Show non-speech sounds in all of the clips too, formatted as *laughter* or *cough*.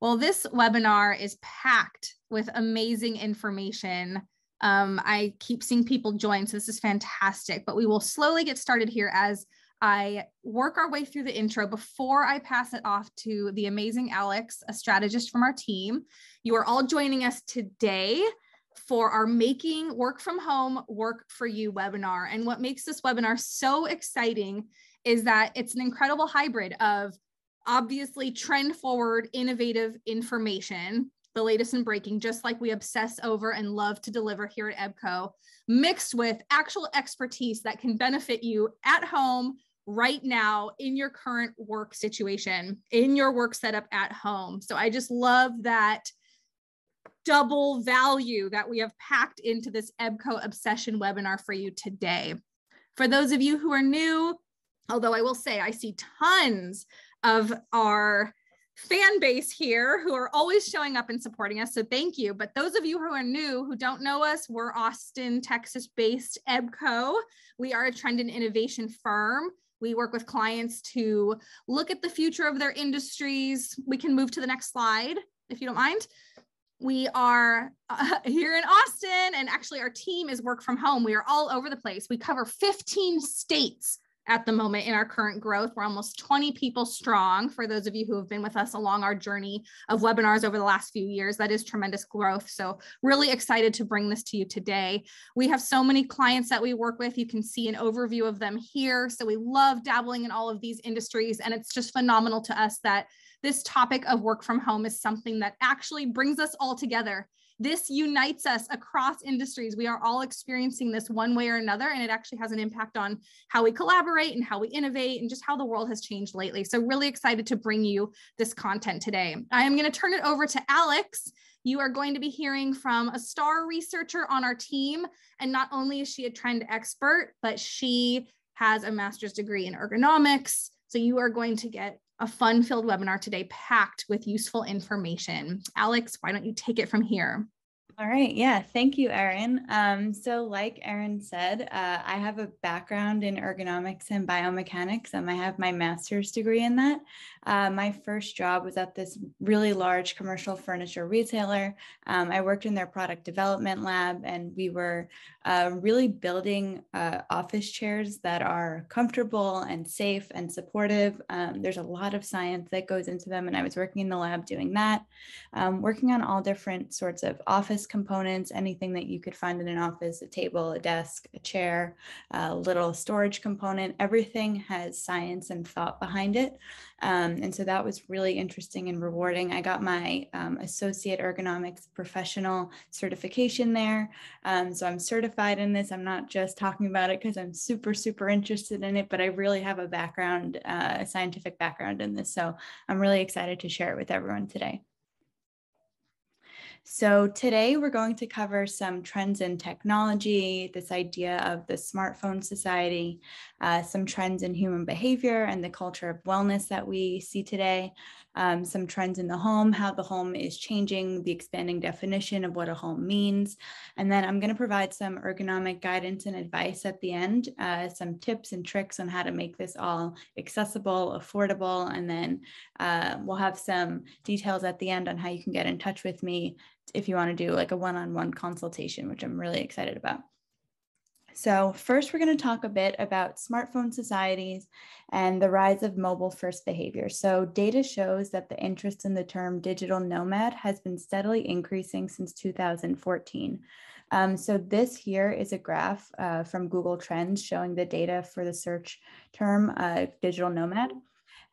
Well, this webinar is packed with amazing information. Um, I keep seeing people join, so this is fantastic, but we will slowly get started here as I work our way through the intro before I pass it off to the amazing Alex, a strategist from our team. You are all joining us today for our Making Work from Home Work for You webinar. And what makes this webinar so exciting is that it's an incredible hybrid of obviously trend forward, innovative information, the latest and breaking, just like we obsess over and love to deliver here at EBCO, mixed with actual expertise that can benefit you at home right now in your current work situation, in your work setup at home. So I just love that double value that we have packed into this EBCO Obsession webinar for you today. For those of you who are new, although I will say I see tons of our fan base here who are always showing up and supporting us. So thank you. But those of you who are new, who don't know us, we're Austin, Texas based EBCO. We are a trend and innovation firm. We work with clients to look at the future of their industries. We can move to the next slide if you don't mind. We are uh, *laughs* here in Austin, and actually, our team is work from home. We are all over the place. We cover 15 states at the moment in our current growth. We're almost 20 people strong. For those of you who have been with us along our journey of webinars over the last few years, that is tremendous growth. So, really excited to bring this to you today. We have so many clients that we work with. You can see an overview of them here. So, we love dabbling in all of these industries, and it's just phenomenal to us that this topic of work from home is something that actually brings us all together this unites us across industries. We are all experiencing this one way or another, and it actually has an impact on how we collaborate and how we innovate and just how the world has changed lately. So, really excited to bring you this content today. I am going to turn it over to Alex. You are going to be hearing from a star researcher on our team. And not only is she a trend expert, but she has a master's degree in ergonomics. So, you are going to get a fun filled webinar today packed with useful information. Alex, why don't you take it from here? All right. Yeah. Thank you, Erin. Um, so, like Erin said, uh, I have a background in ergonomics and biomechanics, and I have my master's degree in that. Uh, my first job was at this really large commercial furniture retailer. Um, I worked in their product development lab, and we were uh, really building uh, office chairs that are comfortable and safe and supportive. Um, there's a lot of science that goes into them, and I was working in the lab doing that, um, working on all different sorts of office components, anything that you could find in an office, a table, a desk, a chair, a little storage component, everything has science and thought behind it. Um, and so that was really interesting and rewarding. I got my um, associate ergonomics professional certification there. Um, so I'm certified in this. I'm not just talking about it because I'm super, super interested in it, but I really have a background, uh, a scientific background in this. So I'm really excited to share it with everyone today. So today we're going to cover some trends in technology, this idea of the smartphone society, uh, some trends in human behavior and the culture of wellness that we see today, um, some trends in the home, how the home is changing, the expanding definition of what a home means. And then I'm going to provide some ergonomic guidance and advice at the end, uh, some tips and tricks on how to make this all accessible, affordable, and then uh, we'll have some details at the end on how you can get in touch with me if you want to do like a one-on-one consultation, which I'm really excited about. So first, we're going to talk a bit about smartphone societies and the rise of mobile first behavior. So data shows that the interest in the term digital nomad has been steadily increasing since 2014. Um, so this here is a graph uh, from Google Trends showing the data for the search term uh, digital nomad.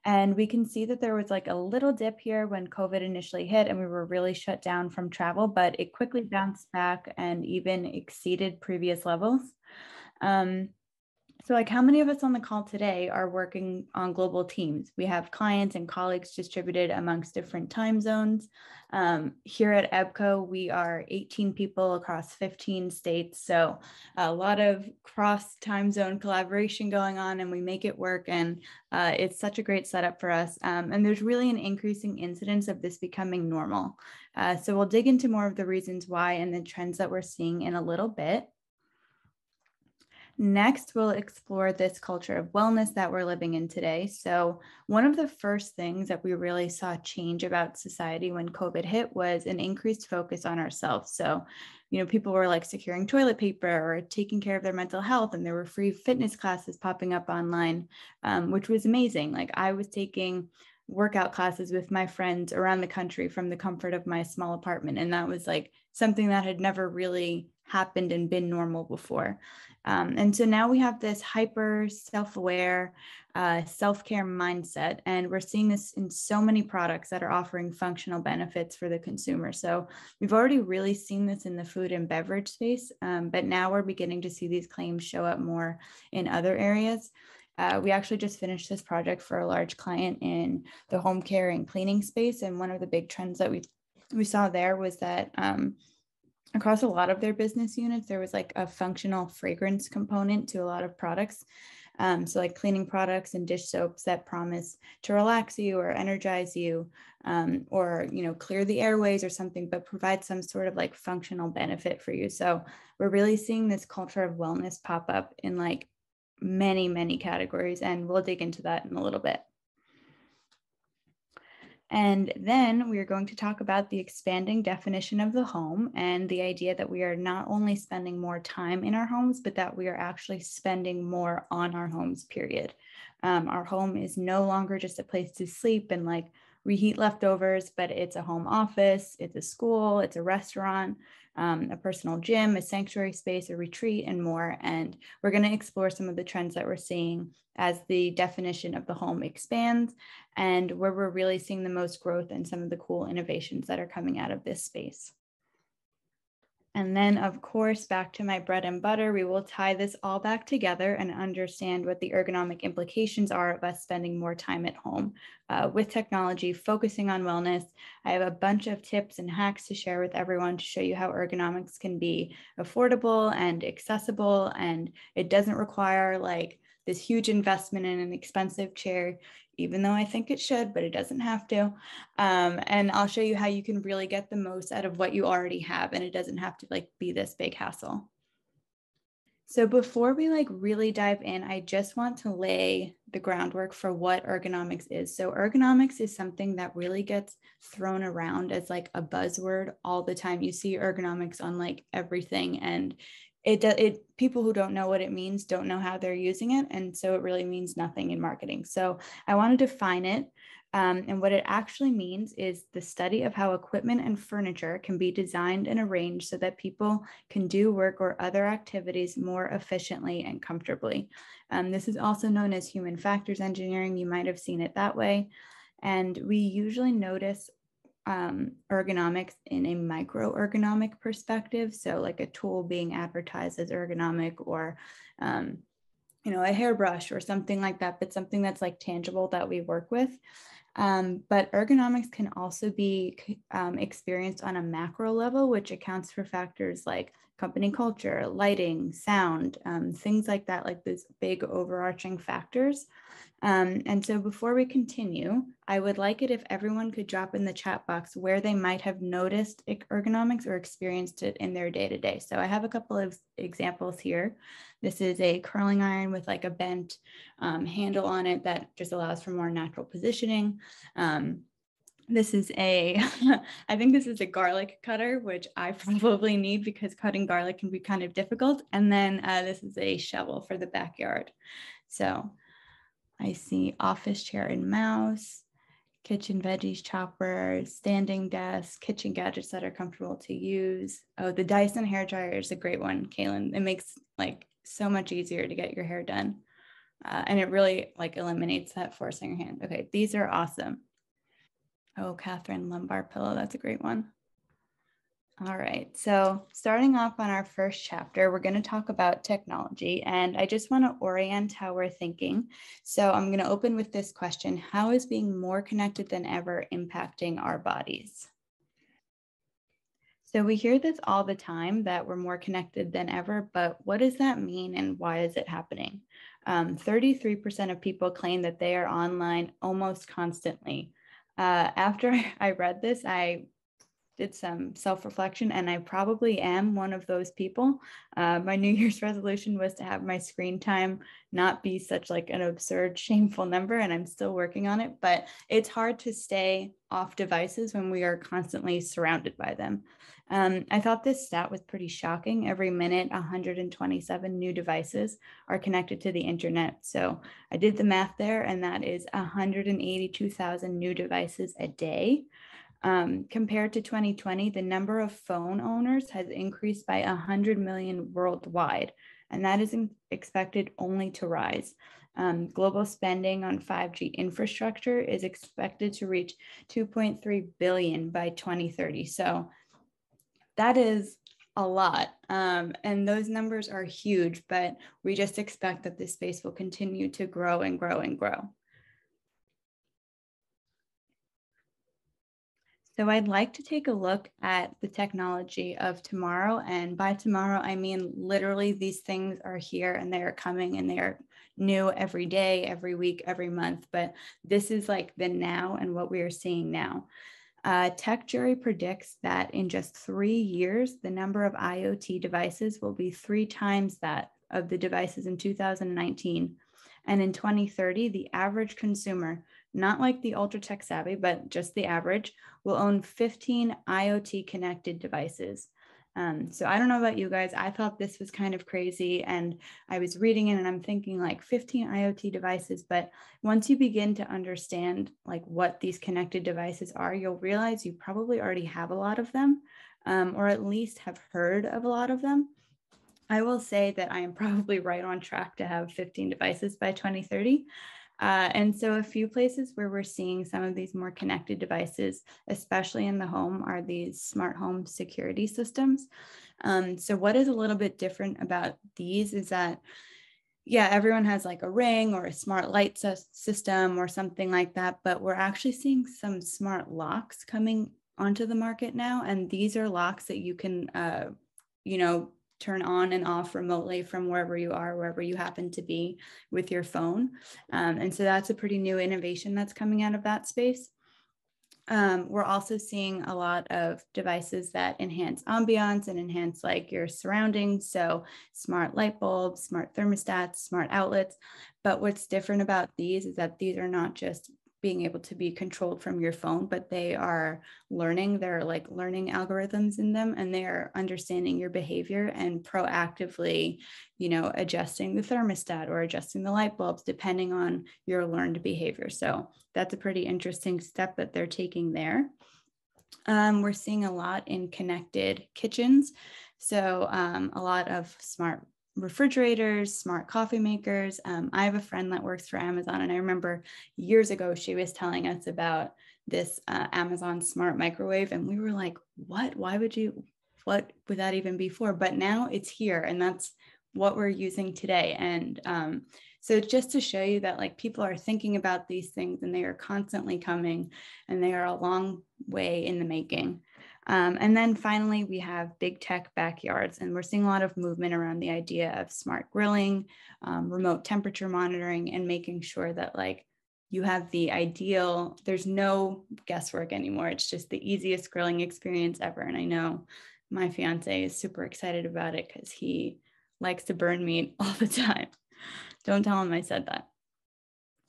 And we can see that there was like a little dip here when COVID initially hit and we were really shut down from travel, but it quickly bounced back and even exceeded previous levels. Um, so, like, how many of us on the call today are working on global teams? We have clients and colleagues distributed amongst different time zones. Um, here at EBCO, we are 18 people across 15 states. So, a lot of cross time zone collaboration going on, and we make it work. And uh, it's such a great setup for us. Um, and there's really an increasing incidence of this becoming normal. Uh, so, we'll dig into more of the reasons why and the trends that we're seeing in a little bit. Next, we'll explore this culture of wellness that we're living in today. So, one of the first things that we really saw change about society when COVID hit was an increased focus on ourselves. So, you know, people were like securing toilet paper or taking care of their mental health, and there were free fitness classes popping up online, um, which was amazing. Like, I was taking workout classes with my friends around the country from the comfort of my small apartment. And that was like something that had never really happened and been normal before. Um, and so now we have this hyper self aware, uh, self care mindset. And we're seeing this in so many products that are offering functional benefits for the consumer. So we've already really seen this in the food and beverage space, um, but now we're beginning to see these claims show up more in other areas. Uh, we actually just finished this project for a large client in the home care and cleaning space. And one of the big trends that we we saw there was that um, across a lot of their business units, there was like a functional fragrance component to a lot of products. Um, so like cleaning products and dish soaps that promise to relax you or energize you um, or you know clear the airways or something but provide some sort of like functional benefit for you so we're really seeing this culture of wellness pop up in like many many categories and we'll dig into that in a little bit and then we are going to talk about the expanding definition of the home and the idea that we are not only spending more time in our homes, but that we are actually spending more on our homes, period. Um, our home is no longer just a place to sleep and like reheat leftovers, but it's a home office, it's a school, it's a restaurant, um, a personal gym, a sanctuary space, a retreat, and more. And we're going to explore some of the trends that we're seeing as the definition of the home expands and where we're really seeing the most growth and some of the cool innovations that are coming out of this space. And then, of course, back to my bread and butter, we will tie this all back together and understand what the ergonomic implications are of us spending more time at home uh, with technology, focusing on wellness. I have a bunch of tips and hacks to share with everyone to show you how ergonomics can be affordable and accessible. And it doesn't require like this huge investment in an expensive chair even though I think it should, but it doesn't have to. Um, and I'll show you how you can really get the most out of what you already have and it doesn't have to like be this big hassle. So before we like really dive in, I just want to lay the groundwork for what ergonomics is. So ergonomics is something that really gets thrown around as like a buzzword all the time. You see ergonomics on like everything and it it people who don't know what it means don't know how they're using it and so it really means nothing in marketing so i want to define it um, and what it actually means is the study of how equipment and furniture can be designed and arranged so that people can do work or other activities more efficiently and comfortably. Um, this is also known as human factors engineering. You might have seen it that way. And we usually notice um, ergonomics in a micro ergonomic perspective. So, like a tool being advertised as ergonomic, or um, you know, a hairbrush or something like that, but something that's like tangible that we work with. Um, but ergonomics can also be um, experienced on a macro level, which accounts for factors like company culture, lighting, sound, um, things like that, like those big overarching factors. Um, and so before we continue, I would like it if everyone could drop in the chat box where they might have noticed ergonomics or experienced it in their day to day. So I have a couple of examples here. This is a curling iron with like a bent um, handle on it that just allows for more natural positioning. Um, this is a, *laughs* I think this is a garlic cutter, which I *laughs* probably need because cutting garlic can be kind of difficult. And then uh, this is a shovel for the backyard. So I see office chair and mouse, kitchen veggies chopper, standing desk, kitchen gadgets that are comfortable to use. Oh, the Dyson hair dryer is a great one, Kaylin. It makes like so much easier to get your hair done. Uh, and it really like eliminates that forcing your hand. Okay, these are awesome. Oh, Catherine lumbar pillow, that's a great one. All right, so starting off on our first chapter, we're going to talk about technology, and I just want to orient how we're thinking. So I'm going to open with this question How is being more connected than ever impacting our bodies? So we hear this all the time that we're more connected than ever, but what does that mean and why is it happening? Um, 33% of people claim that they are online almost constantly. Uh, after *laughs* I read this, I did some self reflection, and I probably am one of those people. Uh, my *laughs* New Year's resolution was to have my screen time not be such like an absurd, *laughs* shameful number, and I'm still working on it. But it's hard to stay off devices when we are constantly surrounded by them. Um, I thought this stat was pretty shocking. Every minute, 127 new devices are connected to the internet. So I did the math there, and that is 182,000 new devices a day. Um, compared to 2020, the number of phone owners has increased by 100 million worldwide, and that is expected only to rise. Um, global spending on 5G infrastructure is expected to reach 2.3 billion by 2030. So that is a lot. Um, and those numbers are huge, but we just expect that this space will continue to grow and grow and grow. So I'd like to take a look at the technology of tomorrow. And by tomorrow, I mean literally these things are here and they are coming and they are new every day, every week, every month. But this is like the now and what we are seeing now. Uh, TechJury predicts that in just three years, the number of IoT devices will be three times that of the devices in 2019. And in 2030, the average consumer not like the ultra tech savvy, but just the average, will own 15 IoT connected devices. Um, so I don't know about you guys. I thought this was kind of crazy. And I was reading it and I'm thinking like 15 IoT devices. But once you begin to understand like what these connected devices are, you'll realize you probably already have a lot of them, um, or at least have heard of a lot of them. I will say that I am *laughs* probably right on track to have 15 devices by 2030. Uh, and so, a few places where we're seeing some of these more connected devices, especially in the home, are these smart home security systems. Um, so, what is a little bit different about these is that, yeah, everyone has like a ring or a smart light system or something like that, but we're actually seeing some smart locks coming onto the market now. And these are locks that you can, uh, you know, turn on and off remotely from wherever you are, wherever you happen to be with your phone. Um, and so that's a pretty new innovation that's coming out of that space. Um, we're also seeing a lot of devices that enhance ambiance and enhance like your surroundings. So smart light bulbs, smart thermostats, smart outlets. But what's different about these is that these are not just being able to be controlled from your phone, but they are learning. They're like learning algorithms in them and they are understanding your behavior and proactively, you know, adjusting the thermostat or adjusting the light bulbs depending on your learned behavior. So that's a pretty interesting step that they're taking there. Um, we're seeing a lot in connected kitchens. So, um, a lot of smart refrigerators, smart coffee makers. Um, I have a friend that works for Amazon, and I remember years ago she was telling us about this uh, Amazon smart microwave, and we were like, "What? Why would you? What would that even be for?" But now it's here, and that's what we're using today. And um, so, just to show you that like people are thinking about these things, and they are constantly coming, and they are a long way in the making. Um, and then finally, we have big tech backyards, and we're seeing a lot of movement around the idea of smart grilling, um, remote temperature monitoring, and making sure that like you have the ideal, there's no guesswork anymore. It's just the easiest grilling experience ever. And I know my fiance is super excited about it because he likes to burn meat *laughs* all the time. Don't tell him I said that.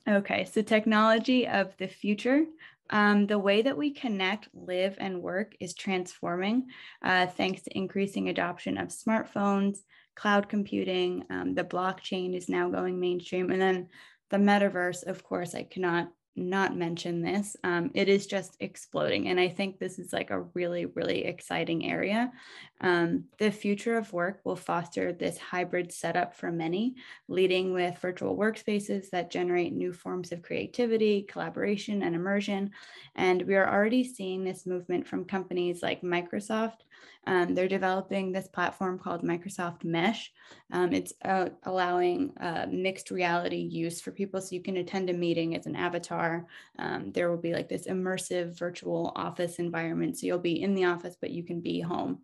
Okay, so technology of the future. Um, the way that we connect, live, and work is transforming uh, thanks to increasing adoption of smartphones, cloud computing. Um, the blockchain is now going mainstream. And then the metaverse, of course, I cannot not mention this. Um, it is just exploding. And I think this is like a really, really exciting area. Um, the future of work will foster this hybrid setup for many, leading with virtual workspaces that generate new forms of creativity, collaboration, and immersion. And we are already seeing this movement from companies like Microsoft. Um, they're developing this platform called Microsoft Mesh. Um, it's uh, allowing uh, mixed reality use for people so you can attend a meeting as an avatar. Um, there will be like this immersive virtual office environment. So you'll be in the office, but you can be home.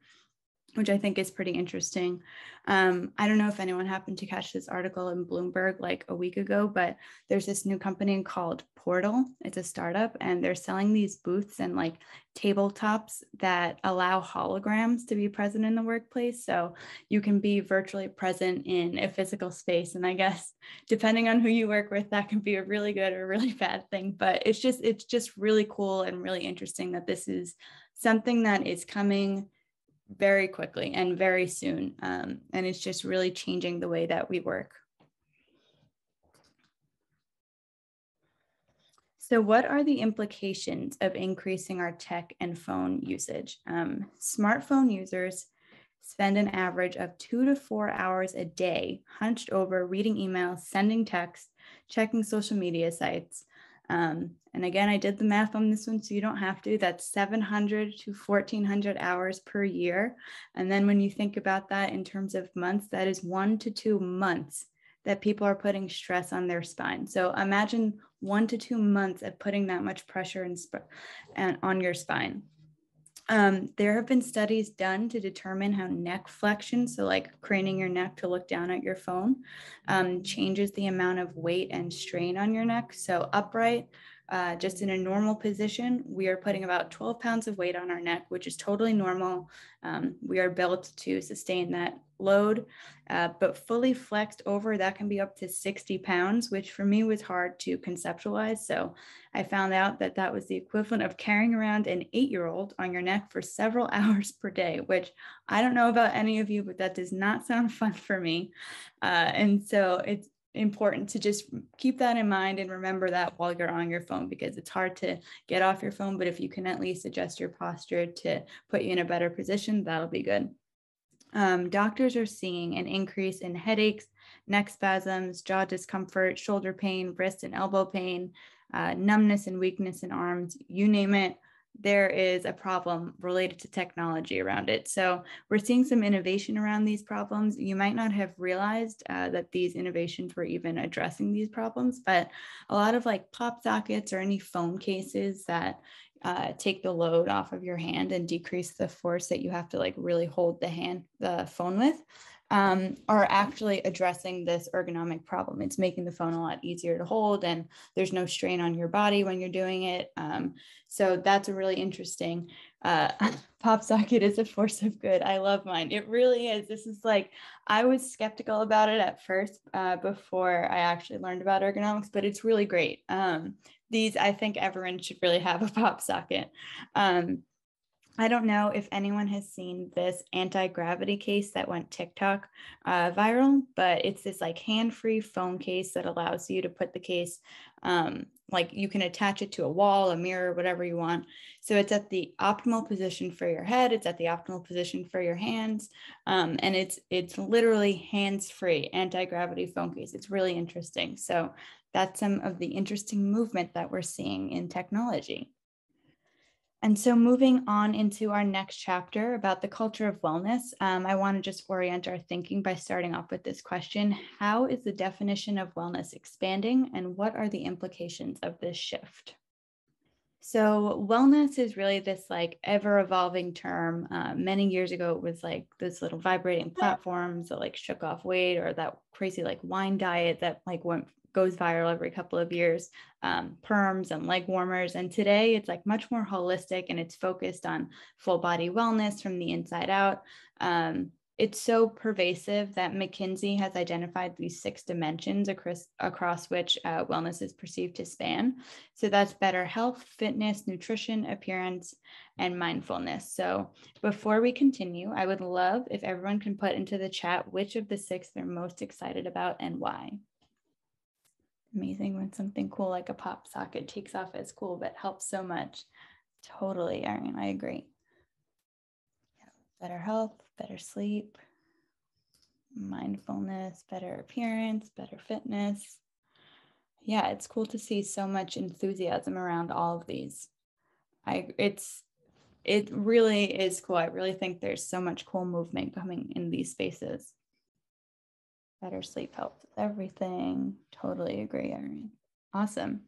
Which I think is pretty interesting. Um, I don't know if anyone happened to catch this article in Bloomberg like a week ago, but there's this new company called PORTL. It's a startup, and they're selling these booths and like tabletops that allow holograms to be present in the workplace. So you can be virtually present in a physical space. And I guess *laughs* depending on who you work with, that can be a really good or really bad thing. But it's just it's just really cool and really interesting that this is something that is coming very quickly and very soon. Um, and it's just really changing the way that we work. So, what are the implications of increasing our tech and phone usage? Um, smartphone users spend an average of two to four hours a day hunched over reading emails, sending texts, checking social media sites, um, and again, I did the math on this one, so you don't have to. That's 700 to 1400 hours per year. And then when you think about that in terms of months, that is one to two months that people are putting stress on their spine. So imagine one to two months of putting that much pressure and, sp- and on your spine. Um, there have been studies done to determine how neck flexion, so like craning your neck to look down at your phone, um, changes the amount of weight and strain on your neck. So upright, uh, just in a normal position, we are putting about 12 pounds of weight on our neck, which is totally normal. Um, we are built to sustain that load, uh, but fully flexed over, that can be up to 60 pounds, which for me was hard to conceptualize. So I found out that that was the equivalent of carrying around an eight year old on your neck for several *laughs* hours per day, which I don't know about any of you, but that does not sound *laughs* fun for me. Uh, and so it's important to just keep that in mind and remember that while you're on your phone because it's hard to get off your phone. But if you can at least adjust your posture to put you in a better position, that'll be good. Um, doctors are seeing an increase in headaches, neck spasms, jaw discomfort, shoulder pain, wrist and elbow pain, uh, numbness and weakness in arms, you name it there is a problem related to technology around it. So we're seeing some innovation around these problems. You might not have realized uh, that these innovations were even addressing these problems, but a lot of like pop sockets or any phone cases that uh, take the load off of your hand and decrease the force that you have to like really hold the hand, the phone with um, are actually addressing this ergonomic problem. It's making the phone a lot easier to hold, and there's no strain on your body when you're doing it. Um, so that's a really interesting. Uh, *laughs* pop socket is a force of good. I love mine. It really is. This is like I was skeptical about it at first uh, before I actually learned about ergonomics, but it's really great. Um, these I think everyone should really have a *laughs* pop socket. Um, I don't know if anyone has seen this anti gravity case that went TikTok uh, viral, but it's this like hand free phone case that allows you to put the case, um, like you can attach it to a wall, a mirror, whatever you want. So it's at the optimal position for your head. It's at the optimal position for your hands, um, and it's it's literally hands free anti gravity phone case. It's really interesting. So that's some of the interesting movement that we're seeing in technology. And so, moving on into our next chapter about the culture of wellness, um, I want to just orient our thinking by starting off with this question How is the definition of wellness expanding, and what are the implications of this shift? So, wellness is really this like ever evolving term. Uh, many years ago, it was like this little vibrating platforms that like shook off weight, or that crazy like wine diet that like went goes viral every couple of years um, perms and leg warmers. And today it's like much more holistic and it's focused on full body wellness from the inside out. Um, it's so pervasive that mckinsey has identified these six dimensions across, across which uh, wellness is perceived to span. So that's better health fitness nutrition appearance and mindfulness. So before we continue i would love if everyone can put into the chat which of the six they're most excited about and why amazing when something cool like a pop socket takes off as cool, but helps so much. Totally, Erin, I agree. Yeah, better health, better sleep, mindfulness, better appearance, better fitness. Yeah, it's cool to see so much enthusiasm around all of these. I it's it really is cool. I really think there's so much cool movement coming in these spaces. Better sleep helps with everything. Totally agree, Erin. Awesome.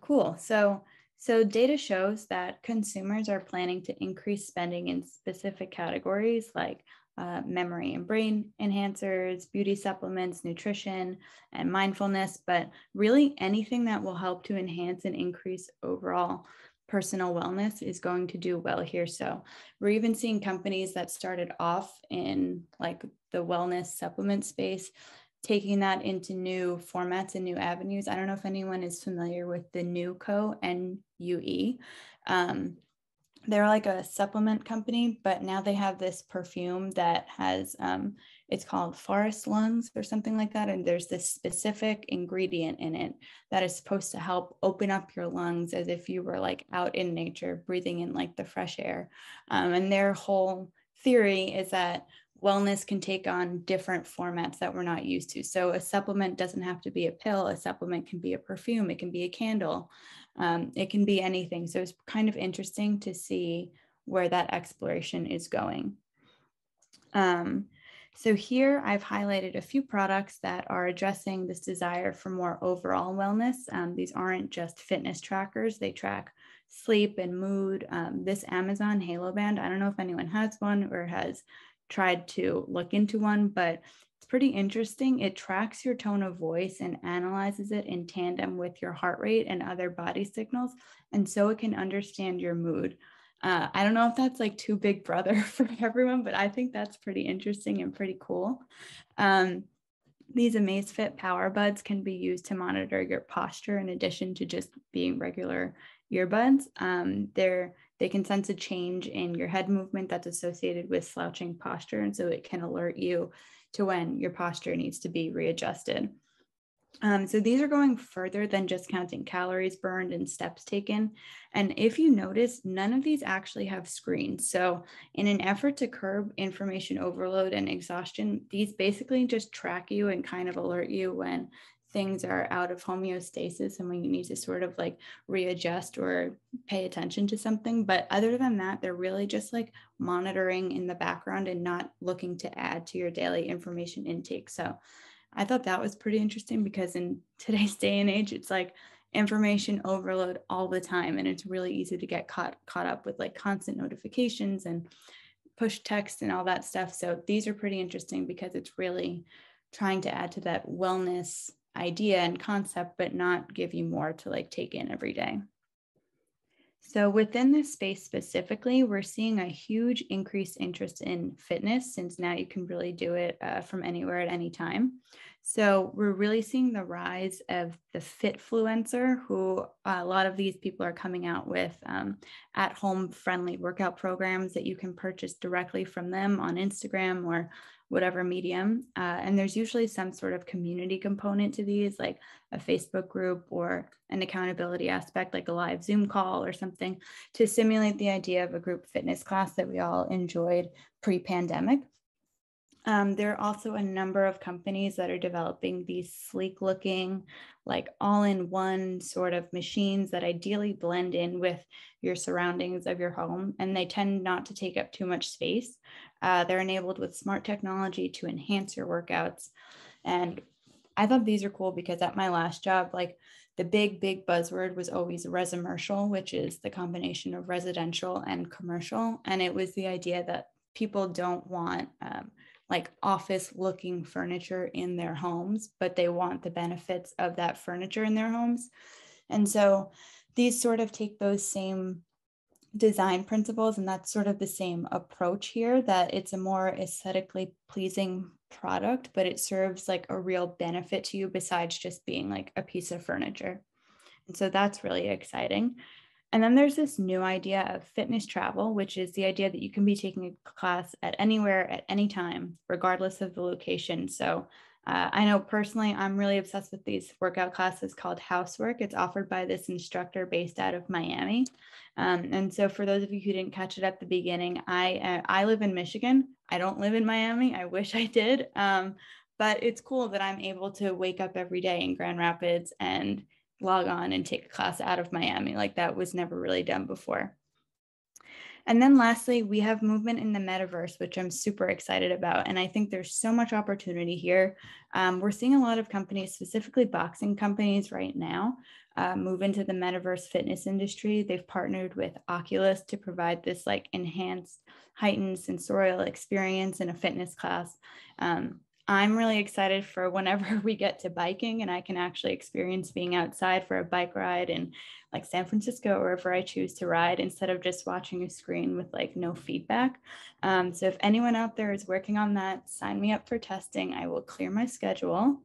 Cool. So So, data shows that consumers are planning to increase spending in specific categories like uh, memory and brain enhancers, beauty supplements, nutrition, and mindfulness, but really anything that will help to enhance and increase overall personal wellness is going to do well here. So, we're even seeing companies that started off in like the wellness supplement space taking that into new formats and new avenues. I don't know if anyone is familiar with the Nue Co and UE. Um, they're like a supplement company, but now they have this perfume that has, um, it's called forest lungs or something like that. And there's this specific ingredient in it that is supposed to help open up your lungs as if you were like out in nature, breathing in like the fresh air. Um, and their whole theory is that wellness can take on different formats that we're not used to. So a supplement doesn't have to be a pill. A supplement can be a perfume. It can be a candle. Um, it can be anything. So it's kind of interesting to see where that exploration is going. Um, so here I've highlighted a few products that are addressing this desire for more overall wellness. Um, these aren't just fitness trackers. They track sleep and mood. Um, this Amazon Halo Band, I don't know if anyone has one or has tried to look into one, but pretty interesting. It tracks your tone of voice and analyzes it in tandem with your heart rate and other body signals. And so it can understand your mood. Uh, I don't know if that's like too big brother *laughs* for everyone, but I think that's pretty interesting and pretty cool. Um, these Amazfit Power Buds can be used to monitor your posture in addition to just being regular earbuds. Um, they're they can sense a change in your head movement that's associated with slouching posture. And so it can alert you to when your posture needs to be readjusted. Um, so these are going further than just counting calories burned and steps taken. And if you notice, none of these actually have screens. So in an effort to curb information overload and exhaustion, these basically just track you and kind of alert you when things are out of homeostasis and when you need to sort of like readjust or pay attention to something. But other than that, they're really just like monitoring in the background and not looking to add to your daily information intake. So I thought that was pretty interesting because in *laughs* today's day and age, it's like information overload all the time and it's really easy to get caught caught up with like constant notifications and push text and all that stuff. So these are pretty interesting because it's really trying to add to that wellness idea and concept, but not give you more to like take in every day. So within this space specifically, we're seeing a huge increased interest in fitness since now you can really do it uh, from anywhere at any time. So we're really seeing the rise of the fitfluencer, who a lot of these people are coming out with um, at-home friendly workout programs that you can purchase directly from them on Instagram or whatever medium. Uh, and there's usually some sort of community component to these, like a Facebook group or an accountability aspect, like a live Zoom call or something, to simulate the idea of a group fitness class that we all enjoyed pre pandemic. Um, there are also a number of companies that are developing these sleek looking, like all in one sort of machines that ideally blend in with your surroundings of your home. And they tend not to take up too much space. Uh, they're enabled with smart technology to enhance your workouts. And I thought these are cool because at my last job, like the big, big buzzword was always resimercial, which is the combination of residential and commercial. And it was the idea that people don't want um, like office looking furniture in their homes, but they want the benefits of that furniture in their homes. And so these sort of take those same design principles and that's sort of the same approach here that it's a more aesthetically pleasing product but it serves like a real benefit to you besides just being like a piece of furniture. And so that's really exciting. And then there's this new idea of fitness travel which is the idea that you can be taking a class at anywhere at any time regardless of the location. So uh, I know personally, I'm really obsessed with these workout classes called Housework. It's offered by this instructor based out of Miami. Um, and so, for those of you who didn't catch it at the beginning, I uh, I live in Michigan. I don't live in Miami. I wish I did. Um, but it's cool that I'm able to wake up every day in Grand Rapids and log on and take a class out of Miami. Like that was never really done before. And then lastly, we have movement in the metaverse, which I'm super excited about. And I think there's so much opportunity here. Um, we're seeing a lot of companies, specifically boxing companies right now, uh, move into the metaverse fitness industry. They've partnered with Oculus to provide this like enhanced, heightened sensorial experience in a fitness class. Um, I'm really excited for whenever *laughs* we get to biking and I can actually experience being outside for a bike ride in like San Francisco or wherever I choose to ride instead of just watching a screen with like no feedback. Um, so if anyone out there is working on that, sign me up for testing. I will clear my schedule.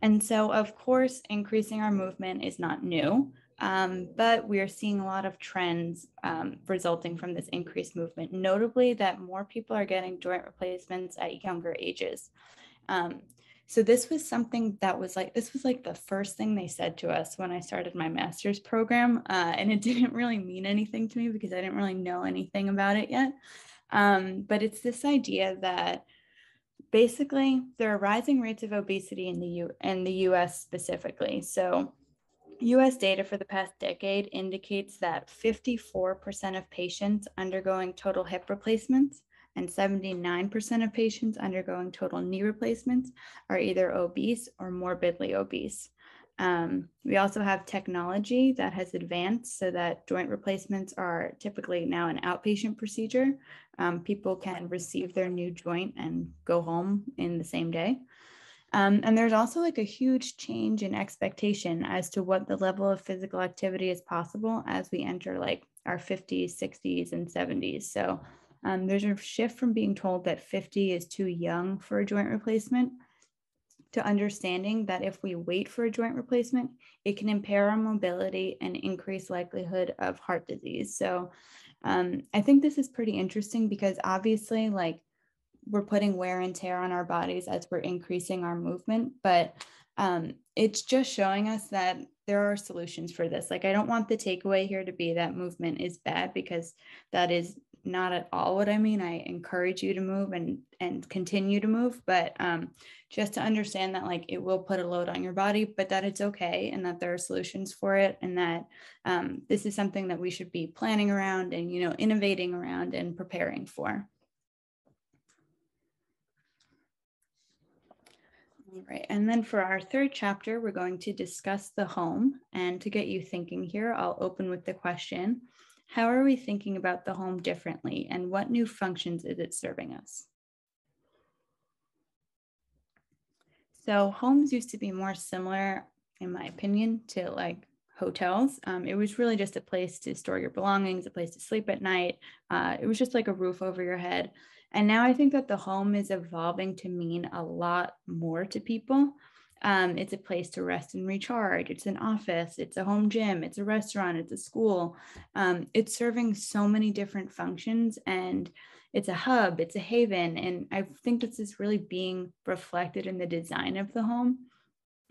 And so, of course, increasing our movement is not new. Um, but we are seeing a lot of trends um, resulting from this increased movement, notably that more people are getting joint replacements at younger ages. Um, so this was something that was like this was like the first thing they said to us when I started my master's program, uh, and it *laughs* didn't really mean anything to me because I didn't really know anything about it yet. Um, but it's this idea that basically there are rising rates of obesity in the U in the U.S. specifically. So US data for the past decade indicates that 54% of patients undergoing total hip replacements and 79% of patients undergoing total knee replacements are either obese or morbidly obese. Um, we also have technology that has advanced so that joint replacements are typically now an outpatient procedure. Um, people can receive their new joint and go home in the same day. Um, and there's also like a huge change in expectation as to what the level of physical activity is possible as we enter like our 50s, 60s, and 70s. So um, there's a shift from being told that 50 is too young for a joint replacement to understanding that if we wait for a joint replacement, it can impair our mobility and increase likelihood of heart disease. So um, I think this is pretty interesting because obviously, like we're putting wear and tear on our bodies as we're increasing our movement but um, it's just showing us that there are solutions for this. Like i don't want the takeaway here to be that movement is bad because that is not at all what i mean. I encourage you to move and and continue to move but um, just to understand that like it will put a load on your body but that it's okay and that there are solutions for it and that um, this is something that we should be planning around and you know innovating around and preparing for All right, and then for our third chapter, we're going to discuss the home. And to get you thinking here, I'll open with the question, how are we thinking about the home differently and what new functions is it serving us? So homes used to be more similar, in my opinion, to like hotels. Um, it was really just a place to store your belongings, a place to sleep at night. Uh, it was just like a roof over your head. And now I think that the home is evolving to mean a lot more to people. Um, it's a place to rest and recharge. It's an office. It's a home gym. It's a restaurant. It's a school. Um, it's serving so many different functions and it's a hub. It's a haven. And I think this is really being reflected in the design of the home.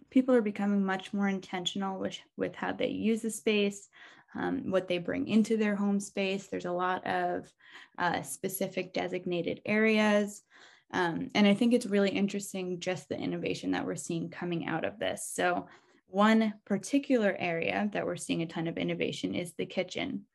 People are becoming much more intentional with, with how they use the space, um, what they bring into their home space. There's a lot of uh, specific designated areas. Um, and I think it's really interesting just the innovation that we're seeing coming out of this. So, one particular area that we're seeing a ton of innovation is the kitchen.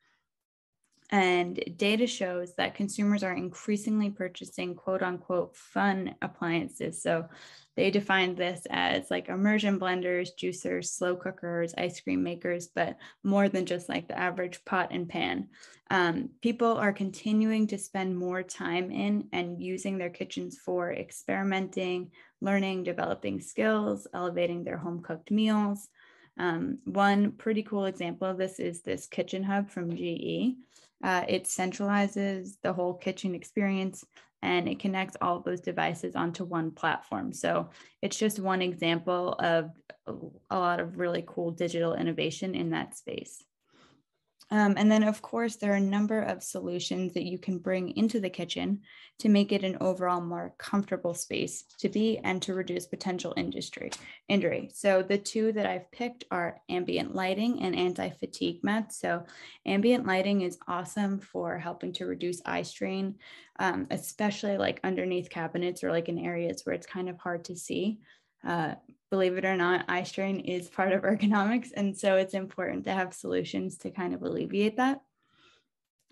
And data shows that consumers are increasingly purchasing quote unquote fun appliances. So they define this as like immersion blenders, juicers, slow cookers, ice cream makers, but more than just like the average pot and pan. Um, people are continuing to spend more time in and using their kitchens for experimenting, learning, developing skills, elevating their home cooked meals. Um, one pretty cool example of this is this kitchen hub from GE. Uh, it centralizes the whole kitchen experience and it connects all of those devices onto one platform. So it's just one example of a lot of really cool digital innovation in that space. Um, and then, of course, there are a number of solutions that you can bring into the kitchen to make it an overall more comfortable space to be and to reduce potential industry injury. So the two that I've picked are ambient lighting and anti-fatigue mats. So ambient lighting is awesome for helping to reduce eye strain, um, especially like underneath cabinets or like in areas where it's kind of hard to see. Uh, believe it or not, eye strain is part of *laughs* ergonomics. And so it's important to have solutions to kind of alleviate that.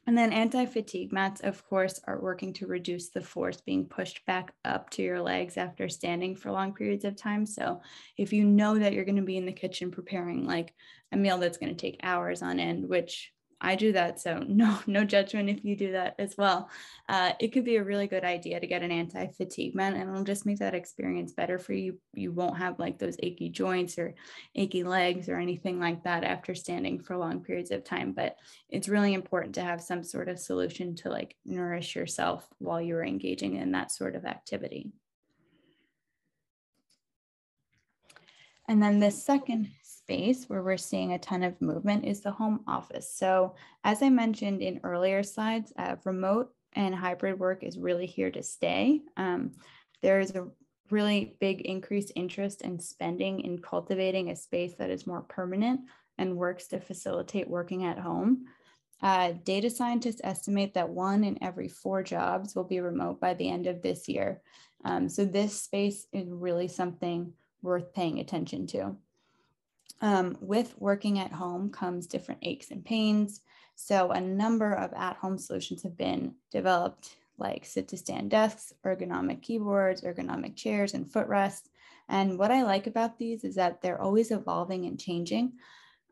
And then anti fatigue mats, of course, are working to reduce the force being pushed back up to your legs after standing for long periods of time. So, if you know that you're going to be in the kitchen preparing like a meal that's going to take hours on end, which I do that, so *laughs* no no judgment if you do that as well. Uh, it could be a really good idea to get an anti-fatigue mat, and it'll just make that experience better for you. You won't have like those achy joints or achy legs or anything like that after standing for long periods of time. But it's really important to have some sort of solution to like nourish yourself while you're engaging in that sort of activity. And then the second space where we're seeing a ton of movement is the home office. So as I mentioned in earlier slides, uh, remote and hybrid work is really here to stay. Um, there is a really big increased interest in spending in cultivating a space that is more permanent and works to facilitate working at home. Uh, data scientists estimate that one in every four jobs will be remote by the end of this year. Um, so this space is really something worth paying attention to. Um, with working at home comes different aches and pains. So a number of at-home solutions have been developed like sit to stand desks, ergonomic keyboards, ergonomic chairs, and footrests. And what I like about these is that they're always evolving and changing.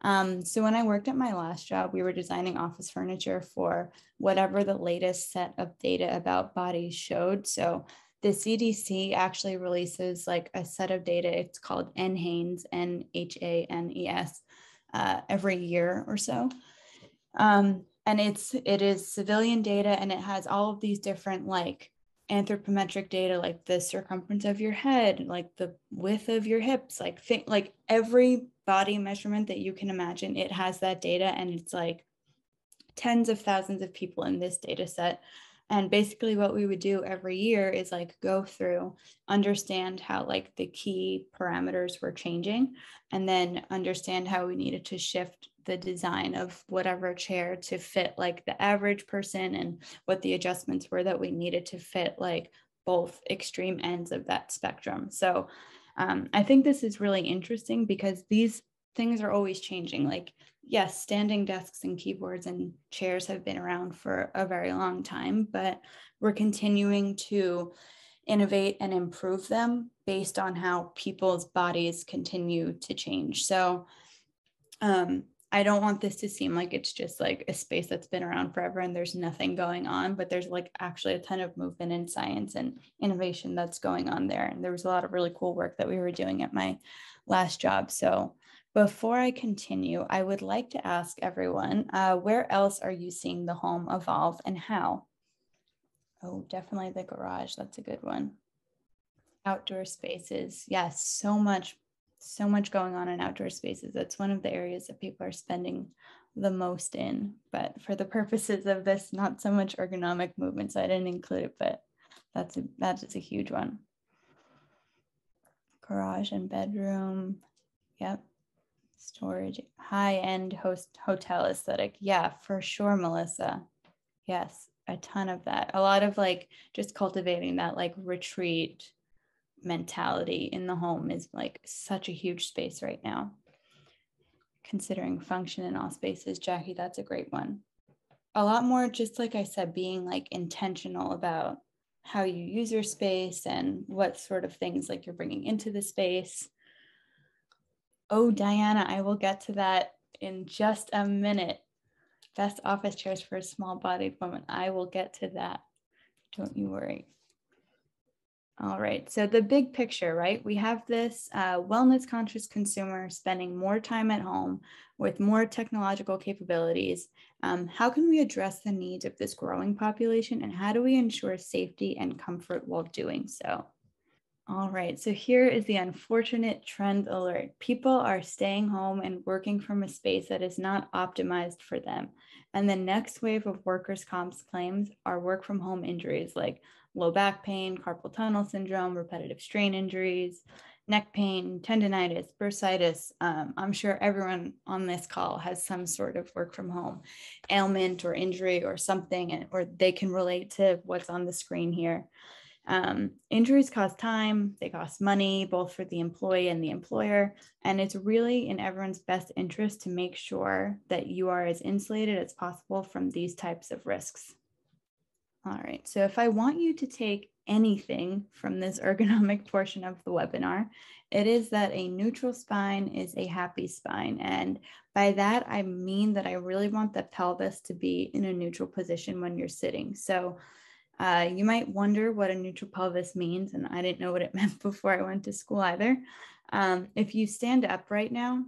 Um, so when I worked at my last job, we were designing office furniture for whatever the latest set of data about bodies showed. So the CDC actually releases like a set of data. It's called NHANES, N H A N E S, uh, every year or so. Um, and it's it is civilian data, and it has all of these different like anthropometric data, like the circumference of your head, like the width of your hips, like think like every body measurement that you can imagine. It has that data, and it's like tens of thousands of people in this data set and basically what we would do every year is like go through understand how like the key parameters were changing and then understand how we needed to shift the design of whatever chair to fit like the average person and what the adjustments were that we needed to fit like both extreme ends of that spectrum. So um, i think this is really interesting because these things are always changing. Like yes, standing desks and keyboards and chairs have been around for a very long time, but we're continuing to innovate and improve them based on how people's bodies continue to change. So um, I don't want this to seem like it's just like a space that's been around forever and there's nothing going on, but there's like actually a ton of movement in science and innovation that's going on there. And there was a lot of really cool work that we were doing at my last job. So before I continue, I would like to ask everyone, uh, where else are you seeing the home evolve and how? Oh, definitely the garage. That's a good one. Outdoor spaces. Yes, so much, so much going on in outdoor spaces. That's one of the areas that people are spending the most in. But for the *laughs* purposes of this, not so much ergonomic movement, so I didn't include it, but that's a, that is a huge one. Garage and bedroom. Yep storage high-end host hotel aesthetic. Yeah for sure melissa. Yes a ton of that. A lot of like just cultivating that like retreat mentality in the home is like such a huge space right now. Considering function in all spaces jackie that's a great one. A lot more just like i said being like intentional about how you use your space and what sort of things like you're bringing into the space Oh, Diana, I will get to that in just a minute. Best office chairs for a small bodied woman. I will get to that. Don't you worry. All right, so the big picture, right? We have this uh, wellness conscious consumer spending more time at home with more technological capabilities. Um, how can we address the needs of this growing population and how do we ensure safety and comfort while doing so? All right, so here is the unfortunate trend alert. People are staying home and working from a space that is not optimized for them. And the next wave of workers' comps claims are work from home injuries like low back pain, carpal tunnel syndrome, repetitive strain injuries, neck pain, tendonitis, bursitis. Um, I'm sure everyone on this call has some sort of work from home ailment or injury or something, or they can relate to what's on the screen here. Um, injuries cost time, they cost money, both for the employee and the employer. And it's really in everyone's best interest to make sure that you are as insulated as possible from these types of risks. All right, so if I want you to take anything from this *laughs* ergonomic portion of the webinar, it is that a neutral spine is a happy spine. And by that, I mean that I really want the pelvis to be in a neutral position when you're sitting. So uh, you might wonder what a neutral pelvis means, and I didn't know what it *laughs* meant before I went to school either. Um, if you stand up right now,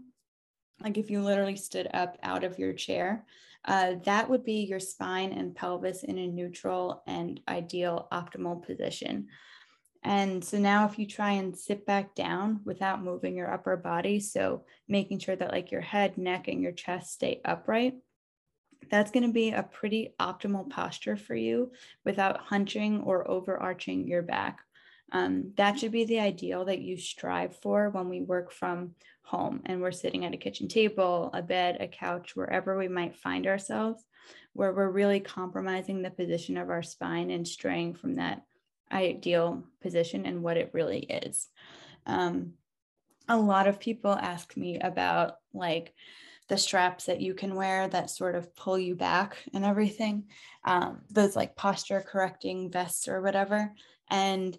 like if you literally stood up out of your chair, uh, that would be your spine and pelvis in a neutral and ideal optimal position. And so now if you try and sit back down without moving your upper body, so making sure that like your head, neck, and your chest stay upright, that's going to be a pretty optimal posture for you without hunching or overarching your back. Um, that should be the ideal that you strive for when we work from home and we're sitting at a kitchen table, a bed, a couch, wherever we might find ourselves, where we're really compromising the position of our spine and straying from that ideal position and what it really is. Um, a lot of people ask me about like the straps that you can wear that sort of pull you back and everything, um, those like posture correcting vests or whatever. And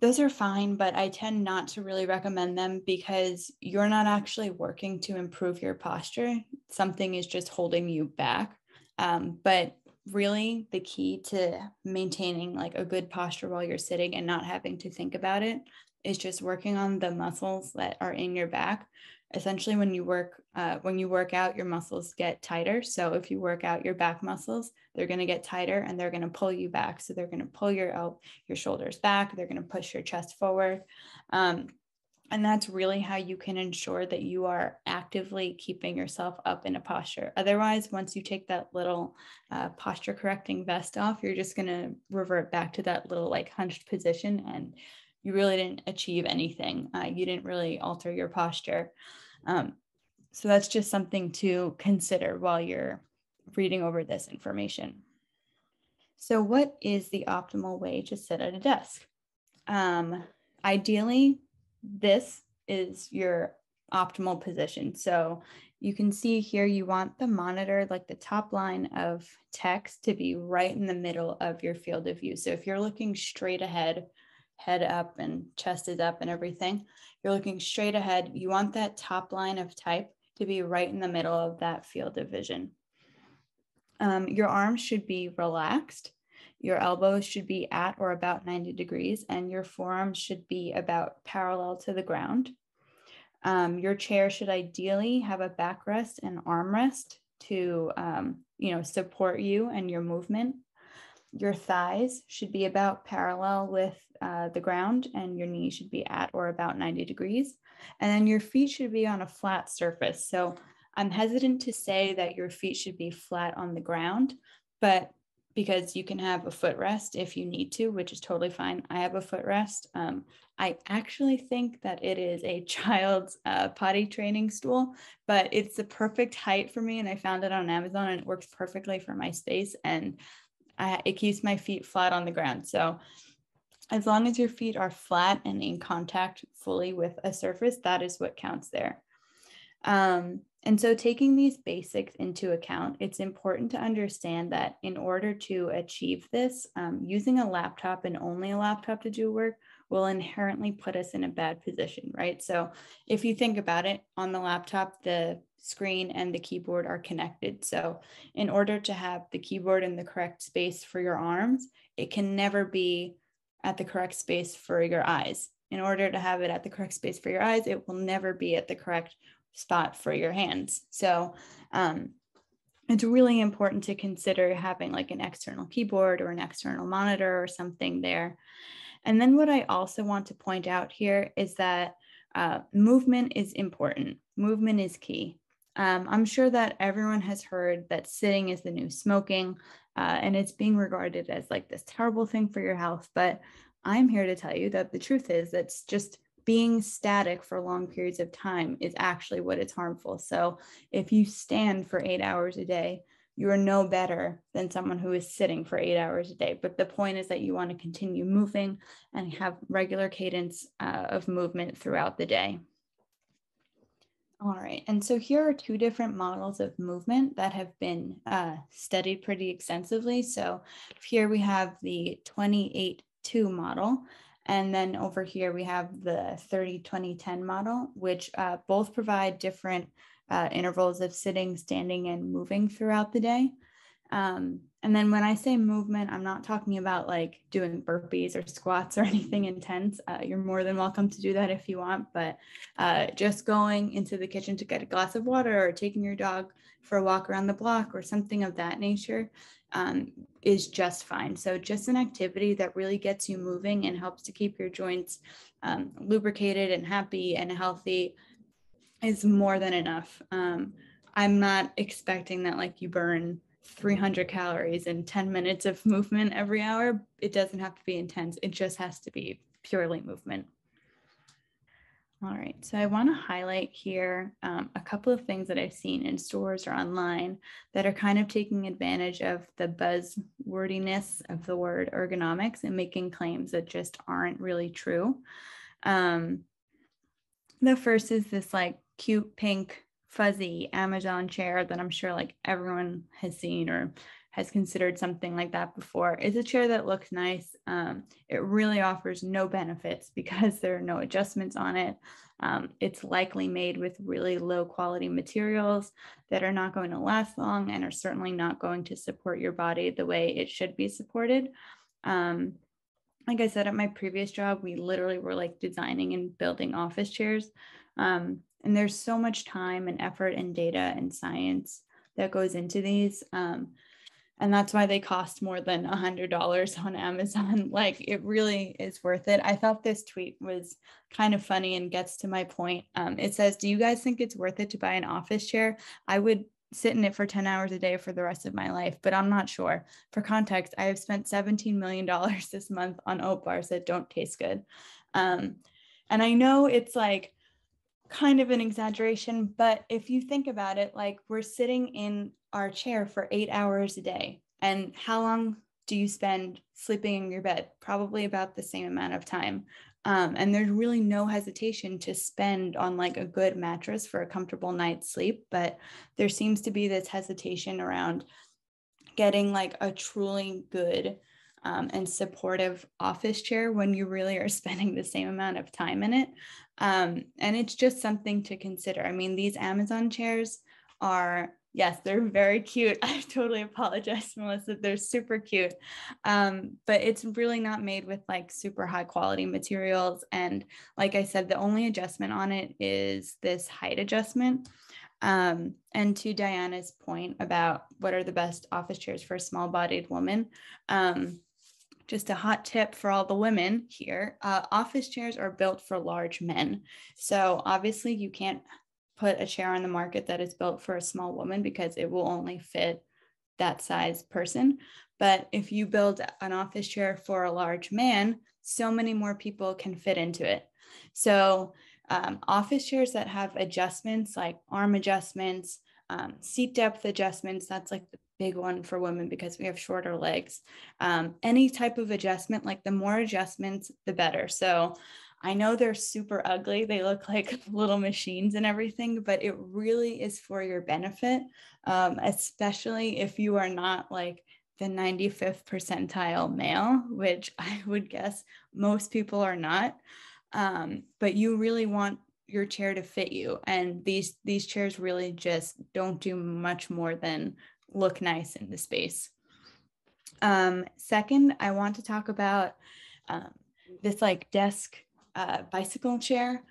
those are fine, but I tend not to really recommend them because you're not actually working to improve your posture. Something is just holding you back. Um, but really, the key to maintaining like a good posture while you're sitting and not having to think about it is just working on the muscles that are in your back essentially when you work uh, when you work out your muscles get tighter. So if you work out your back muscles they're going to get tighter and they're going to pull you back. So they're going to pull your your shoulders back. They're going to push your chest forward. Um, and that's really how you can ensure that you are actively keeping yourself up in a posture. Otherwise once you take that little uh, posture correcting vest off you're just going to revert back to that little like hunched position and you really didn't achieve anything. Uh, you didn't really alter your posture. Um, so that's just something to consider while you're reading over this information. So, what is the optimal way to sit at a desk? Um, ideally, this is your optimal position. So, you can see here you want the monitor, like the top line of text, to be right in the middle of your field of view. So, if you're looking straight ahead head up and chest is up and everything. You're looking straight ahead. You want that top line of type to be right in the middle of that field of vision. Um, your arms should be relaxed. Your elbows should be at or about 90 degrees, and your forearms should be about parallel to the ground. Um, your chair should ideally have a backrest and armrest to um, you know support you and your movement your thighs should be about parallel with uh, the ground and your knees should be at or about 90 degrees. And then your feet should be on a flat surface. So I'm hesitant to say that your feet should be flat on the ground, but because you can have a footrest if you need to, which is totally fine. I have a footrest. Um, I actually think that it is a *laughs* child's uh, potty training stool, but it's the perfect height for me. And I found it on Amazon and it works perfectly for my space. And I, it keeps my feet flat on the ground. So as long as your feet are flat and in contact fully with a surface, that is what counts there. Um, and so, taking these basics into account, it's important to understand that in order to achieve this, um, using a laptop and only a laptop to do work will inherently put us in a bad position, right? So, if you think about it, on the laptop, the screen and the keyboard are connected. So, in order to have the keyboard in the correct space for your arms, it can never be at the correct space for your eyes. In order to have it at the correct space for your eyes, it will never be at the correct spot for your hands. So, um, it's really important to consider having like an external keyboard or an external monitor or something there. And then, what I also want to point out here is that uh, movement is important. Movement is key. Um, I'm sure that everyone has heard that sitting is the new smoking, uh, and it's being regarded as like this terrible thing for your health. But I'm here to tell you that the truth is that's just being static for long periods of time is actually what is harmful. So if you stand for eight hours a day, you are no better than someone who is sitting for eight hours a day. But the point is that you want to continue moving and have regular cadence uh, of movement throughout the day. All right, and so here are two different models of movement that have been uh, studied pretty extensively. So here we have the 28-2 model, and then over here we have the 30-20-10 model, which uh, both provide different uh, intervals of sitting, standing, and moving throughout the day. Um, and then when I say movement, I'm not talking about like doing burpees or squats or *laughs* anything intense. Uh, you're more than welcome to do that if you want, but uh, just going into the kitchen to get a glass of water or taking your dog for a walk around the block or something of that nature um, is just fine. So, just an activity that really gets you moving and helps to keep your joints um, lubricated and happy and healthy is more than enough. Um, I'm not expecting that like you burn 300 calories and 10 minutes of movement every hour. It doesn't have to be intense, it just has to be purely movement. All right, so I want to highlight here um, a couple of things that I've seen in stores or online that are kind of taking advantage of the buzzwordiness of the word ergonomics and making claims that just aren't really true. Um, the first is this like cute pink fuzzy Amazon chair that I'm sure like everyone has seen or has considered something like that before is a chair that looks nice. Um, it really offers no benefits *laughs* because there are no adjustments on it. Um, it's likely made with really low quality materials that are not going to last long and are certainly not going to support your body the way it should be supported. Um, like I said at my previous job, we literally were like designing and building office chairs. Um, and there's so much time and effort and data and science that goes into these. Um, and that's why they cost more than a hundred dollars on Amazon. *laughs* Like it really is worth it. I thought this tweet was kind of funny and gets to my point. Um, it says, "Do you guys think it's worth it to buy an office chair? I would sit in it for 10 hours a day for the rest of my life, but I'm not sure. For context, I have spent $17 million *laughs* this month on oat bars that don't taste good. Um, and I know it's like kind of an exaggeration, but if you think about it, like we're sitting in our chair for eight hours a day. And how long do you spend sleeping in your bed? Probably about the same amount of time. Um, and there's really no hesitation to spend on like a good mattress for a comfortable night's sleep. But there seems to be this hesitation around getting like a truly good um, and supportive office chair when you really are *laughs* spending the same amount of time in it. Um, and it's just something to consider. I mean, these Amazon chairs are, yes, they're very cute. *laughs* I totally apologize, *laughs* Melissa. They're super cute. Um, but it's really not made with like super high quality materials. And like I said, the only adjustment on it is this height adjustment. Um, and to Diana's point about what are the best office chairs for a small bodied woman, um, just a hot tip for all the women here uh, office chairs are built for large men. So obviously, you can't put a chair on the market that is built for a small woman because it will only fit that size person. But if you build an office chair for a large man, so many more people can fit into it. So, um, office chairs that have adjustments like arm adjustments, um, seat depth adjustments, that's like the big one for women because we have shorter legs. Um, any type of adjustment, like the more adjustments, the better. So I know they're super ugly. They look like *laughs* little machines and everything, but it really is for your benefit, um, especially if you are not like the 95th percentile male, which *laughs* I would guess most people are not. Um, but you really want your chair to fit you and these these chairs really just don't do much more than look nice in the space. Um, second, I want to talk about um, this like desk uh, bicycle chair.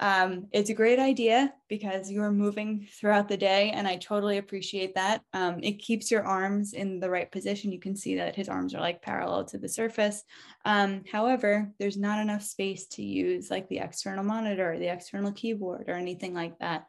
Um, it's a great idea because you're moving throughout the day, and I totally appreciate that. Um, it keeps your arms in the right position. You can see that his arms are like parallel to the surface. Um, however, there's not enough space to use like the external monitor, or the external keyboard, or anything like that.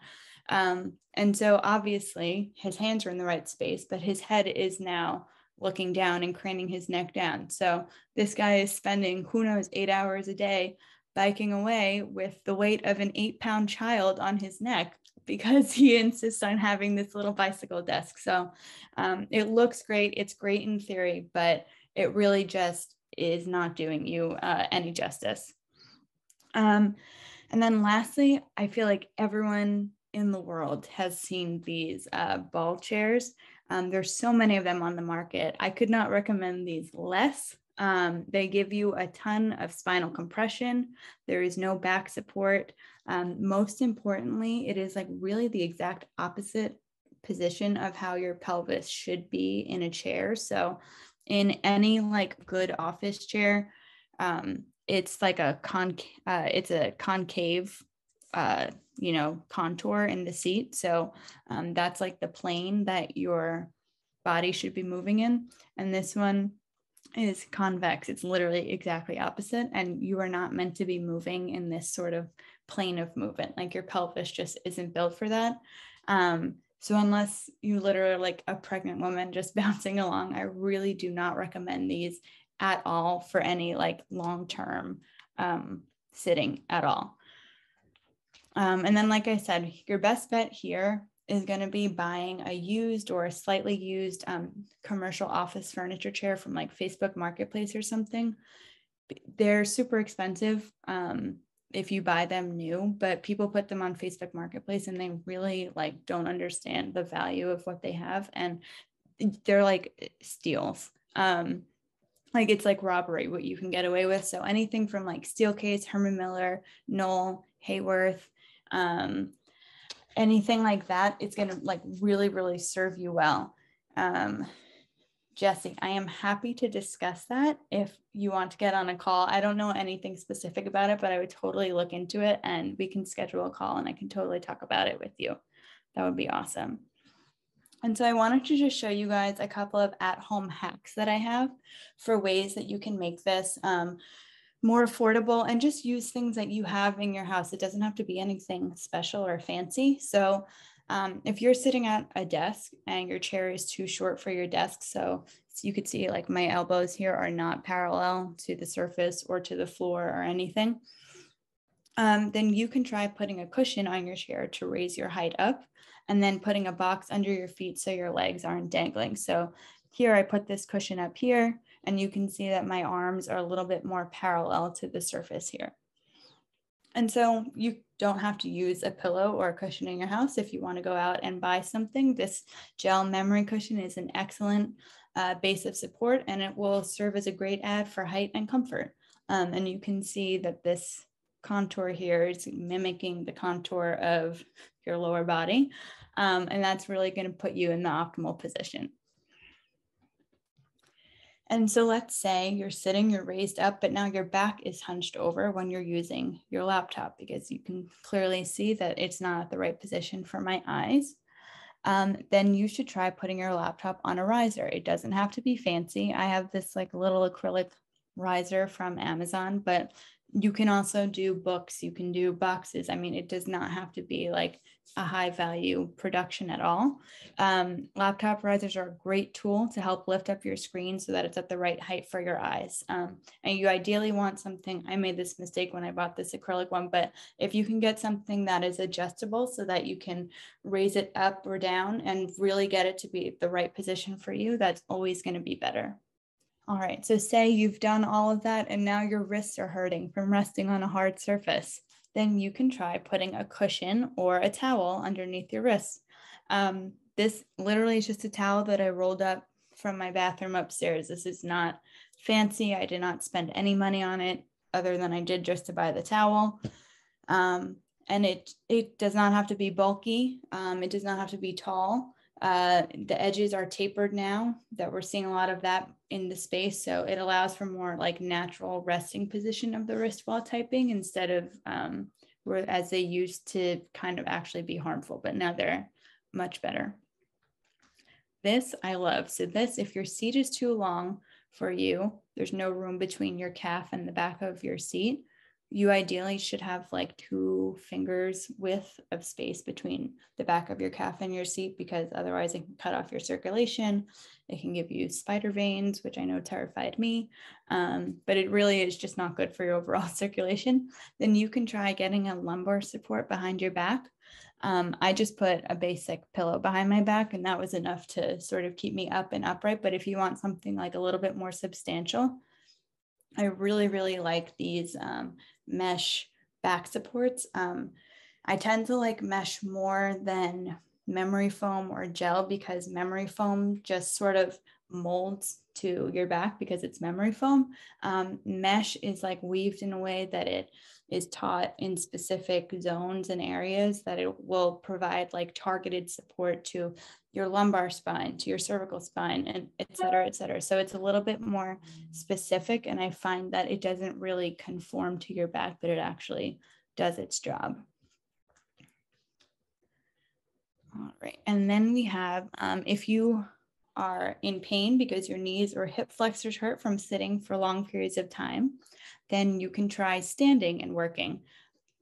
Um, and so obviously his hands are in the right space, but his head is now looking down and craning his neck down. So this guy is spending who knows eight hours a day biking away with the weight of an eight pound child on his neck. *laughs* because he insists on having this little bicycle desk. So um, it looks great. It's great in theory, but it really just is not doing you uh, any justice. Um, and then lastly, I feel like everyone in the world has seen these uh, ball chairs. Um, there's so many of them on the market. I could not recommend these less. Um, they give you a ton of spinal compression. There is no back support. Um, most importantly, it is like really the exact opposite position of how your pelvis should be in a chair. So, in any like good office chair, um, it's like a con uh, it's a concave uh, you know contour in the seat. So um, that's like the plane that your body should be moving in. And this one is convex. It's literally exactly opposite. And you are not meant to be moving in this sort of plane of movement. Like your pelvis just isn't built for that. Um, so unless you literally like a pregnant woman *laughs* just bouncing along i really do not recommend these at all for any like long term um, sitting at all. Um, and then, like I said, your best bet here is going to be buying a used or a slightly used um, commercial office furniture chair from like Facebook Marketplace or something. They're super expensive um, if you buy them new, but people put them on Facebook Marketplace and they really like don't understand the value of what they have, and they're like steals. Um, like it's like robbery what you can get away with so anything from like steelcase herman miller knoll haworth um, anything like that it's going to like really really serve you well. Um, jesse i am happy to discuss that if you want to get on a call. I don't know anything specific about it but i would totally look into it and we can schedule a call and i can totally talk about it with you. That would be awesome. And so I wanted to just show you guys a couple of at-home hacks that I have for ways that you can make this. Um, more affordable and just use things that you have in your house. It doesn't have to be anything special or fancy. So um, if you're sitting at a desk and your chair is too short for your desk, so, so you could see like my elbows here are not parallel to the surface or to the floor or anything, um, then you can try putting a cushion on your chair to raise your height up and then putting a box under your feet so your legs aren't dangling. So here I put this cushion up here and you can see that my arms are a little bit more parallel to the surface here. And so you don't have to use a pillow or a cushion in your house if you want to go out and buy something. This gel memory cushion is an excellent uh, base of support and it will serve as a great ad for height and comfort. Um, and you can see that this contour here is mimicking the contour of your lower body. Um, and that's really going to put you in the optimal position. And so let's say you're sitting, you're raised up, but now your back is hunched over when you're using your laptop because you can clearly see that it's not at the right position for my eyes. Um, then you should try putting your laptop on a riser. It doesn't have to be fancy. I have this like little acrylic riser from Amazon, but you can also do books, you can do boxes. I mean, it does not have to be like a high value production at all. Um, laptop risers are a great tool to help lift up your screen so that it's at the right height for your eyes. Um, and you ideally want something, I made this mistake when I bought this acrylic one, but if you can get something that is adjustable so that you can raise it up or down and really get it to be the right position for you, that's always going to be better. All right, so say you've done all of that and now your wrists are hurting from resting on a hard surface. Then you can try putting a cushion or a towel underneath your wrists. Um, this literally is just a towel that I rolled up from my bathroom upstairs. This is not fancy. I did not spend any money on it other than I did just to buy the towel. Um, and it it does not have to be bulky. Um, it does not have to be tall. Uh, the edges are tapered now that we're seeing a lot of that in the space. So it allows for more like natural resting position of the wrist while typing instead of um, where as they used to kind of actually be harmful, but now they're much better. This I love. So this, if your seat is too long for you, there's no room between your calf and the back of your seat you ideally should have like two fingers width of space between the back of your calf and your seat because otherwise it can cut off your circulation. It can give you spider veins, which I know terrified me, um, but it really is just not good for your overall *laughs* circulation. Then you can try getting a lumbar support behind your back. Um, I just put a basic pillow behind my back, and that was enough to sort of keep me up and upright. But if you want something like a little bit more substantial, I really, really like these um, mesh back supports. Um, I tend to like mesh more than memory foam or gel because memory foam just sort of molds to your back because it's memory foam. Um, mesh is like weaved in a way that it is taut in specific zones and areas that it will provide like targeted support to your lumbar spine, to your cervical spine, and et cetera, et cetera. So it's a little bit more specific. And I find that it doesn't really conform to your back, but it actually does its job. All right. And then we have, um, if you are in pain because your knees or hip flexors hurt from sitting for long periods of time, then you can try standing and working,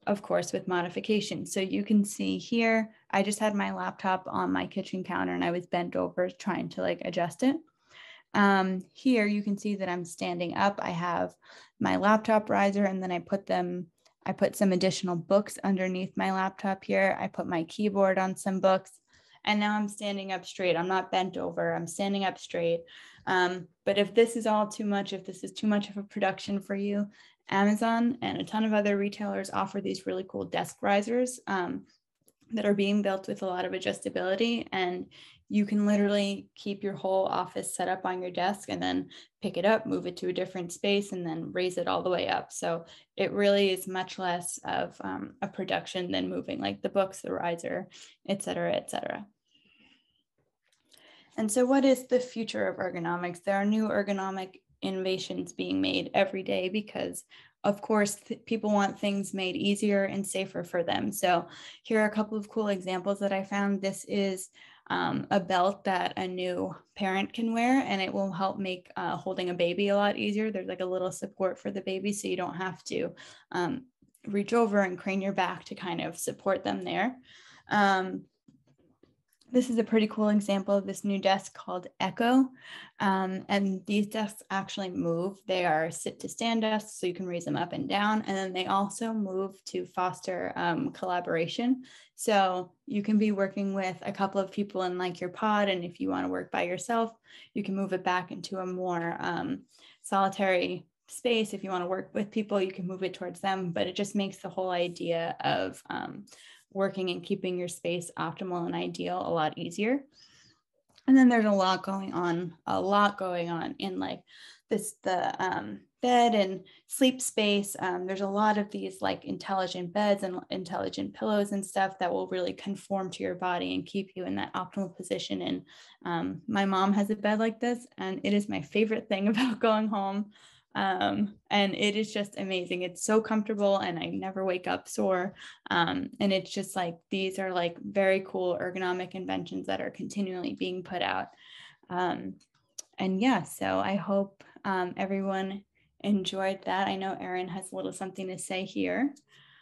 of course, with modification. So you can see here, I just had my laptop on my kitchen counter and I was bent over trying to like adjust it. Um, here you can see that I'm standing up. I have my laptop riser and then I put them I put some additional books underneath my laptop here. I put my keyboard on some books and now I'm standing up straight. I'm not bent over, I'm standing up straight. Um, but if this is all too much, if this is too much of a production for you, Amazon and a ton of other retailers offer these really cool desk risers um, that are being built with a lot of adjustability. And you can literally keep your whole office set up on your desk and then pick it up, move it to a different space, and then raise it all the way up. So it really is much less of um, a production than moving like the books, the riser, et cetera, et cetera. And so, what is the future of ergonomics? There are new ergonomic innovations being made every day because of course, people want things made easier and safer for them. So, here are a couple of cool examples that I found. This is um, a belt that a new parent can wear, and it will help make uh, holding a baby a lot easier. There's like a little support for the baby, so you don't have to um, reach over and crane your back to kind of support them there. Um, this is a pretty cool example of this new desk called Echo. Um, and these desks actually move. They are sit to stand desks, so you can raise them up and down. And then they also move to foster um, collaboration. So you can be working with a couple of people in like your pod. And if you want to work by yourself, you can move it back into a more um, solitary space. If you want to work with people, you can move it towards them. But it just makes the whole idea of um, working and keeping your space optimal and ideal a lot easier. And then there's a lot going on, a lot going on in like this, the um, bed and sleep space. Um, there's a lot of these like intelligent beds and intelligent pillows and stuff that will really conform to your body and keep you in that optimal position. And um, my mom has a bed like this, and it is my favorite thing *laughs* about going home. Um, and it is just amazing. It's so comfortable, and I never wake up sore. Um, and it's just like these are like very cool ergonomic inventions that are continually being put out. Um, and yeah, so I hope um, everyone enjoyed that. I know Erin has a little something to say here.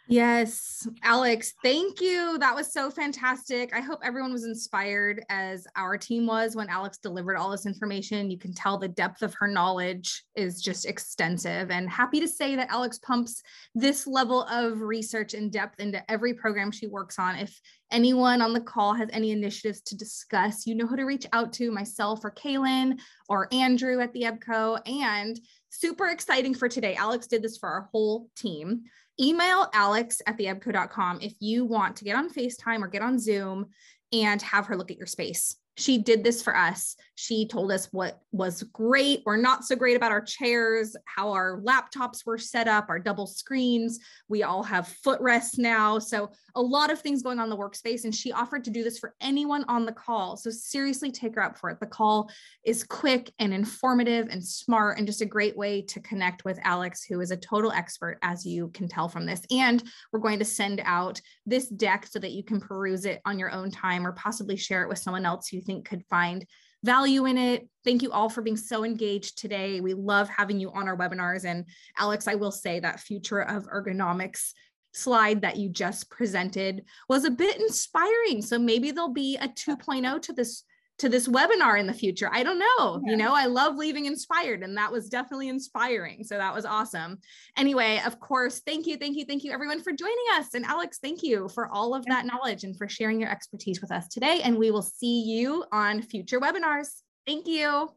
Yes, Alex, thank you. That was so fantastic. I hope everyone was inspired as our team was when Alex delivered all this information. You can tell the depth of her knowledge is just extensive and happy to say that Alex pumps this level of research and depth into every program she works on. If anyone on the call has any initiatives to discuss, you know who to reach out to myself or Kaylin or Andrew at the EBCO. And super exciting for today. Alex did this for our whole team email alex at theebco.com if you want to get on FaceTime or get on Zoom and have her look at your space she did this for us. She told us what was great or not so great about our chairs, how our laptops were set up, our double screens. We all have footrests now. So, a lot of things going on in the workspace. And she offered to do this for anyone on the call. So, seriously, take her up for it. The call is quick and informative and smart, and just a great way to connect with Alex, who is a total expert, as you can tell from this. And we're going to send out this deck so that you can peruse it on your own time or possibly share it with someone else you think could find value in it. Thank you all for being so engaged today. We love having you on our webinars. And Alex, I will say that future of ergonomics slide that you just presented was a bit inspiring. So maybe there'll be a 2.0 to this to this webinar in the future. I don't know. Yeah. You know, I love leaving inspired, and that was definitely inspiring. So that was awesome. Anyway, of course, thank you, thank you, thank you, everyone, for joining us. And Alex, thank you for all of that knowledge and for sharing your expertise with us today. And we will see you on future webinars. Thank you.